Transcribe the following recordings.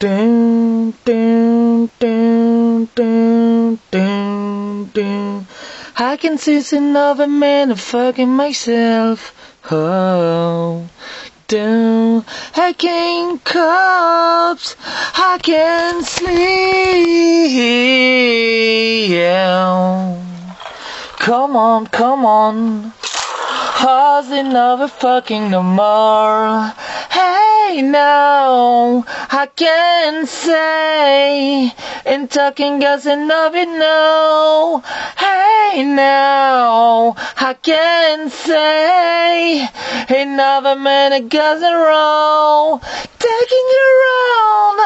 I can see another man fucking myself. Oh, down. I can cups. I can sleep. Yeah. Come on, come on. How's another fucking no more? Hey now, I can't say in talking girls enough you know. Hey now, I can't say another man a girls in row. Taking around,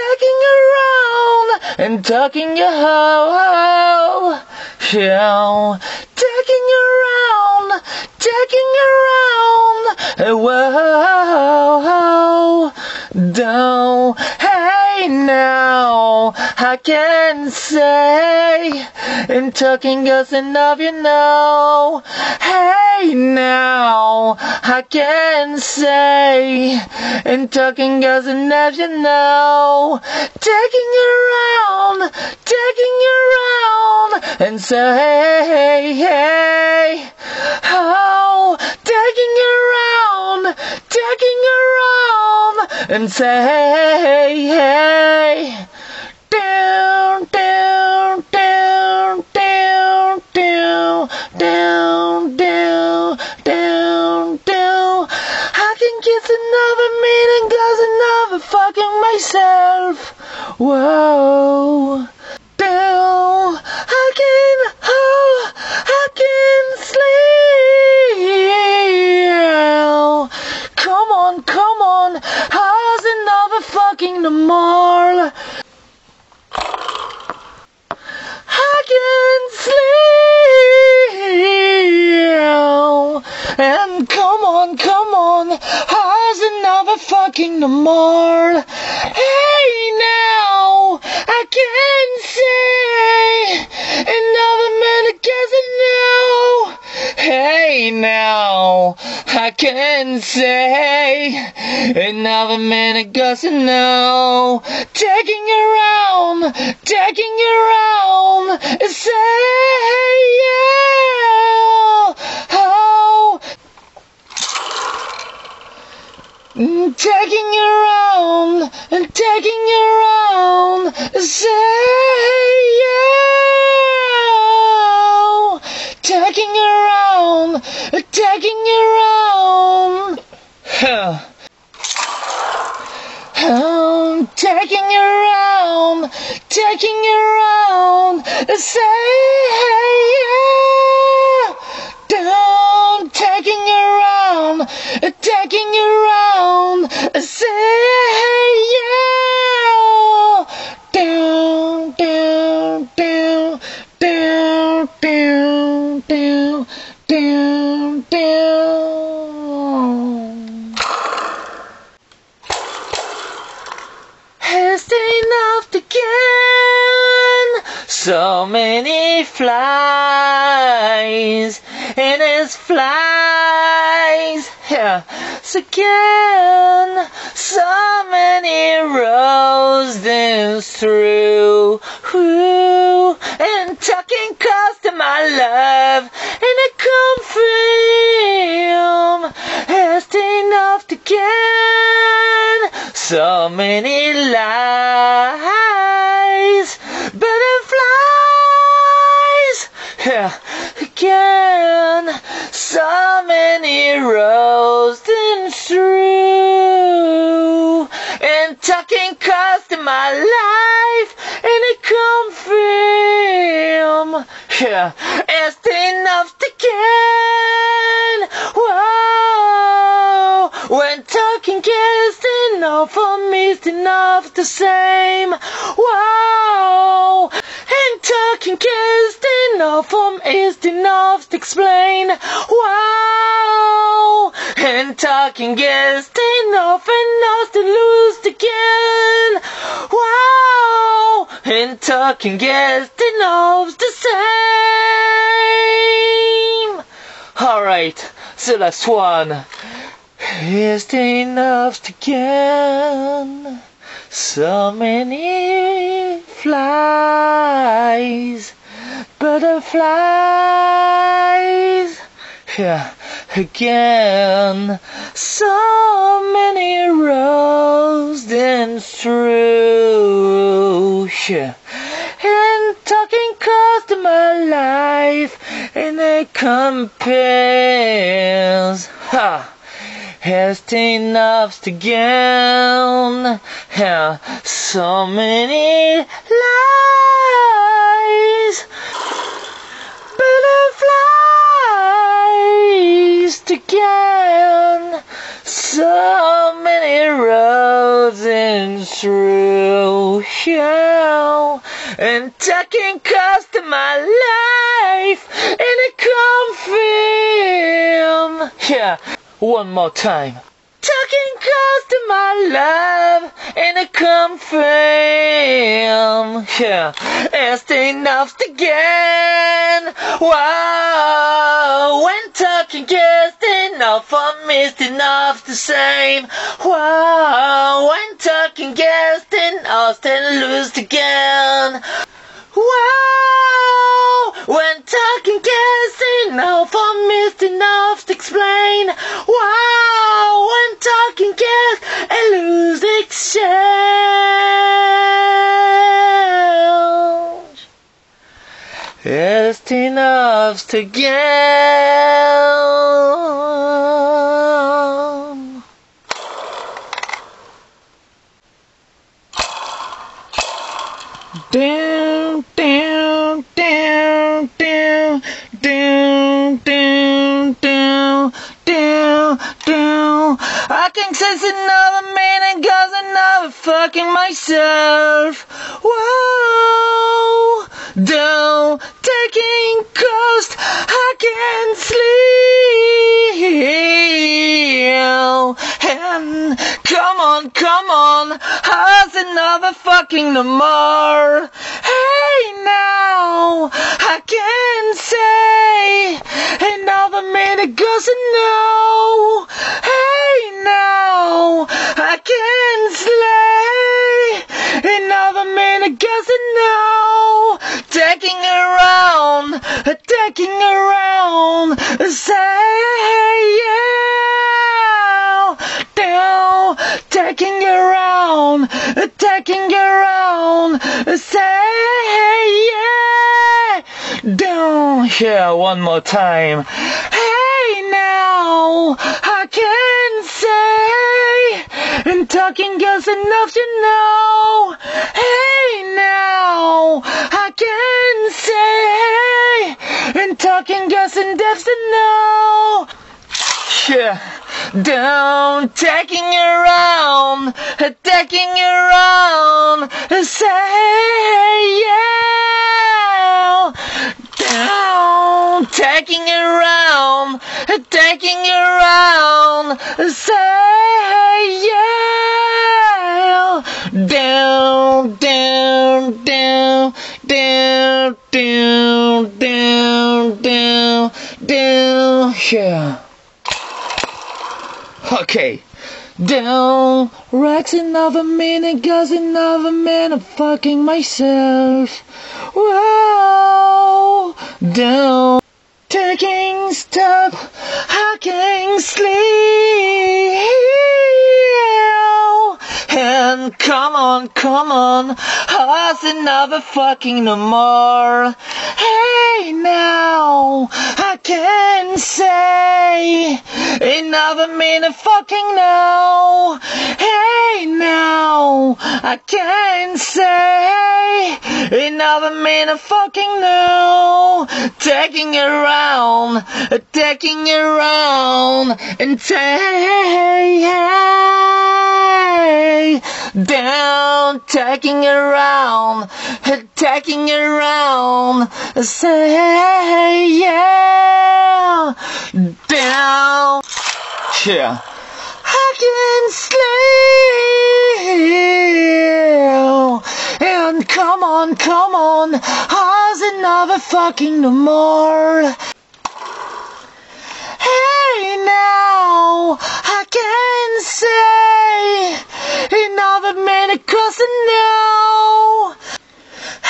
taking around, and talking you ho ho. Yeah, taking around, taking around. Whoa, down. Hey now, I can say, And talking girls enough you know. Hey now, I can say, And talking girls enough you know. Taking around, taking around, and say, hey, oh, taking around, taking around, and say, hey, down, down, down, down, down, down, down, down, down. I can kiss another meaning cause another fucking myself. Whoa. Down. I can, oh, I can sleep. Come on, come on. How's another fucking no more? I can sleep. And come on, come on. How's fucking no more? Hey now, I can say another man doesn't know. Hey now, I can say another man doesn't know. Taking around, taking around, say taking your own, and taking your own. Say you, taking your own, taking your own. Huh. Um, taking your own, taking your own. Say you, down, taking your own, attacking your own. Down, down. Has enough to can so many flies in his flies yeah so can so many roses through whoo, and talking close to my love can so many lies butterflies yeah again. So many roses through and talking cost my life and it confirm yeah it's enough to can whoa talking gets enough for me it's enough the same. Wow, and talking gets enough for me is enough to explain. Wow. And talking gets enough enough to lose again wow. And talking gets enough the same. Alright so last one is enough to can So many flies, butterflies, yeah, again. So many roads and through, yeah. And talking close to my life, and it compares, ha has enough to gain. Yeah, so many lies, butterflies to gain. So many roads in through hell and taking cost my life one more time. Talking close to my love in a confirm. Yeah, it's enough to gain. Wow, when talking just enough me, it's enough the same. Wow, when talking just enough, then lose again. promised enough to explain Wow, I'm talking cash and lose exchange. It's enough to gain Damn, damn can sense another man and cause another fucking myself. Whoa, come on, come on, how's another fucking no more? Hey now, I can say another minute goes to know. Hey now, I can slay another minute goes to know. Taking around, taking around, say yeah down, taking around, taking around, say yeah, down here one more time. Hey now, I can say, and talking girls enough to know. Hey now, I can say, and talking girls in depth to know. Yeah down, tagging around, attacking around, say yeah. Down, tagging around, attacking around, say yeah. Down, down, down, down, down, down, down, down, yeah. Okay. Down, racks another minute, cause another man, I'm fucking myself. Whoa, down, taking step, hacking sleep. And come on, come on, how's another fucking no more? Hey now, I can say another minute fucking no. Hey now, I can say another minute fucking no. Taking around, taking around, and take down, taking around, taking around. Say yeah, down. Yeah. I can sleep. And come on, come on, how's another fucking no more? Hey now, I can say another minute. and of course I know.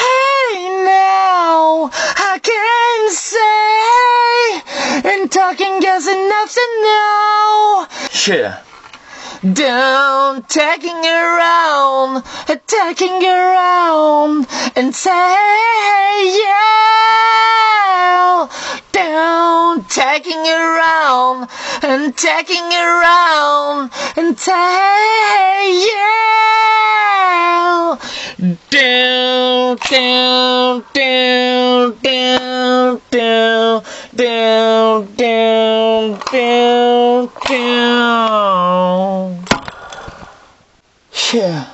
Hey now, I can say, and talking is enough to know. Sure. Down, tagging around, attacking around, and say yeah. Down, tagging around, and tagging around, and say yeah. Down, down, down, down, down, down, down, down, down. Yeah.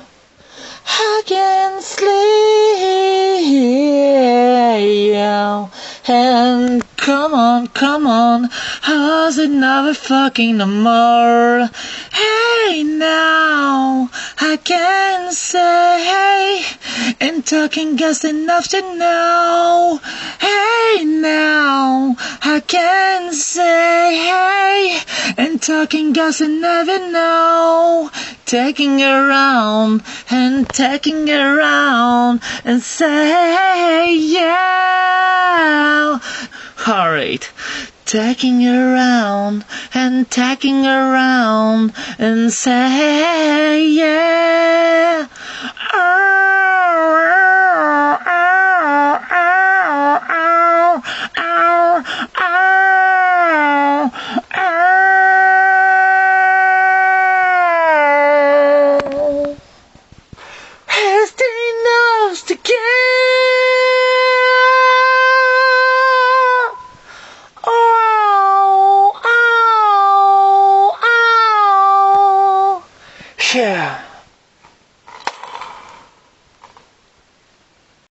It never fucking no more? Hey now, I can say, and talking just enough to know. Hey now, I can say, hey, and talking just never know. Taking around and taking around and say yeah. Alright, taking around and tacking around and say yeah.